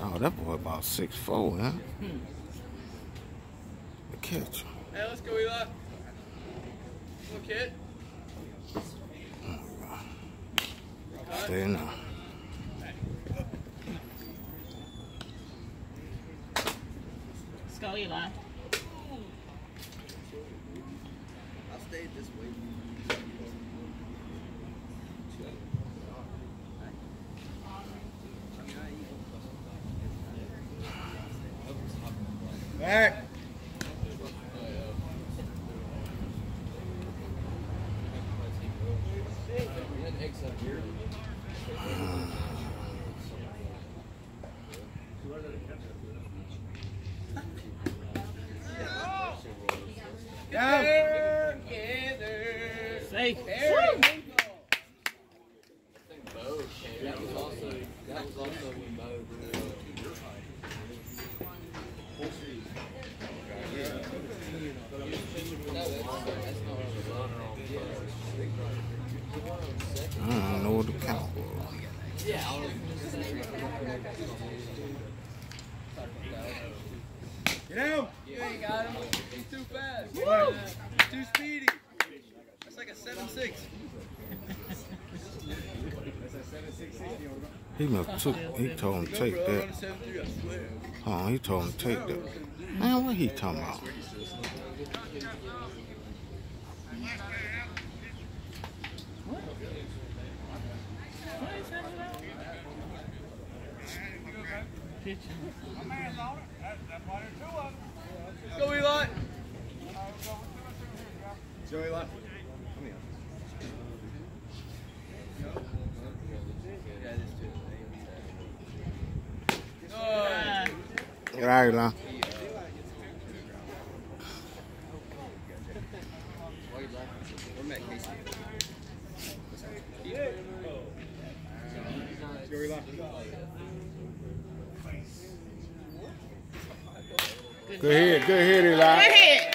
Oh, that boy about six four, huh? The catcher. Hey, let's go, Eli. Come on, kid. Stay now. Let's go, Eli. I stayed this way. Back. Down. Safe. Woo! That was also, that was also when Bo grew up. No, that's, that's not what I was on. I don't know what the count was. Yeah, I was Get out. You ain't got him. He's too fast. Woo. Too speedy. That's like a 7-6. He must took. He told him to take that. run a 7-3, I swear. Oh, he told him to take that. Man, what he talking about? What is that about? Pitching. Go, Eli. Joey left. No. Uh, Get out of here, We're Matt Casey. Joey left. Good hit, good hit, Eli. Go ahead.